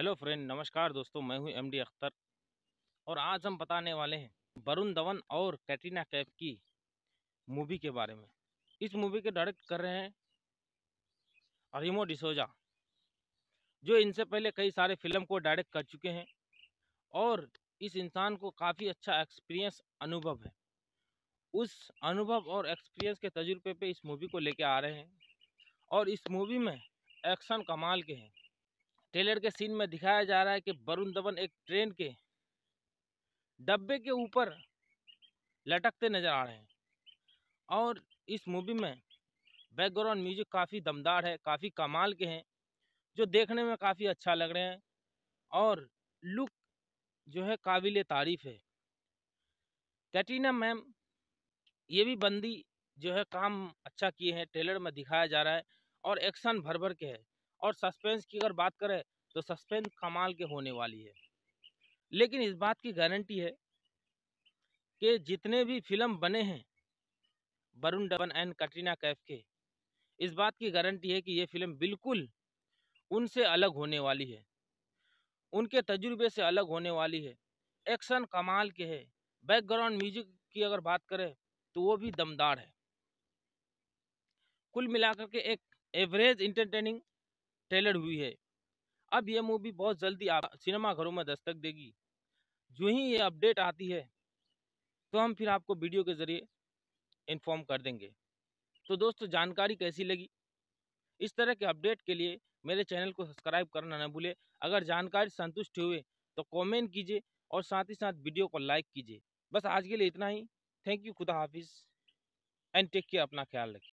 Hello friend, नमस्कार दोस्तों, मैं हूँ एमडी अख्तर। और आज हम बताने वाले हैं वरुण धवन और कैटरीना कैफ की मूवी के बारे में। इस मूवी के डायरेक्ट कर रहे हैं रिमो डिसोजा, जो इनसे पहले कई सारे फ़िल्म को डायरेक्ट कर चुके हैं और इस इंसान को काफ़ी अच्छा एक्सपीरियंस अनुभव है। उस अनुभव और एक्सपीरियंस के तजुर्बे पे इस मूवी को लेके आ रहे हैं और इस मूवी में एक्शन कमाल के हैं। ट्रेलर के सीन में दिखाया जा रहा है कि वरुण धवन एक ट्रेन के डब्बे के ऊपर लटकते नज़र आ रहे हैं। और इस मूवी में बैकग्राउंड म्यूज़िक काफ़ी दमदार है, काफ़ी कमाल के हैं, जो देखने में काफ़ी अच्छा लग रहे हैं और लुक जो है काबिल तारीफ़ है। कैटरीना मैम, ये भी बंदी जो है काम अच्छा किए हैं, ट्रेलर में दिखाया जा रहा है और एक्शन भर भर के है। और सस्पेंस की अगर बात करें तो सस्पेंस कमाल के होने वाली है। लेकिन इस बात की गारंटी है कि जितने भी फ़िल्म बने हैं, वरुण धवन एंड कटरीना कैफ के, इस बात की गारंटी है कि ये फ़िल्म बिल्कुल उनसे अलग होने वाली है। उनके तजुर्बे से अलग होने वाली है। एक्शन कमाल के है। बैकग्राउंड म्यूज़िक की अगर बात करें तो वो भी दमदार है। कुल मिलाकर के एक एवरेज इंटरटेनिंग ट्रेलर हुई है। अब यह मूवी बहुत जल्दी सिनेमा घरों में दस्तक देगी। जो ही ये अपडेट आती है तो हम फिर आपको वीडियो के ज़रिए इन्फॉर्म कर देंगे। तो दोस्तों, जानकारी कैसी लगी? इस तरह के अपडेट के लिए मेरे चैनल को सब्सक्राइब करना न भूले। अगर जानकारी संतुष्ट हुए तो कमेंट कीजिए और साथ ही साथ वीडियो को लाइक कीजिए। बस आज के लिए इतना ही। थैंक यू खुदा हाफिज़। एंड टेक केयर अपना ख्याल रखिए।